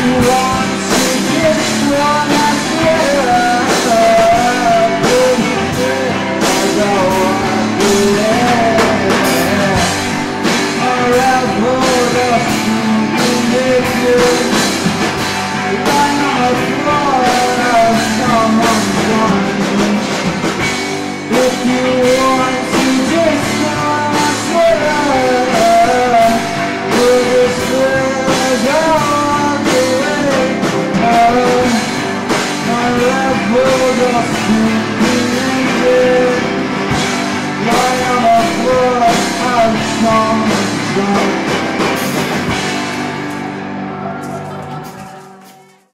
you are. World of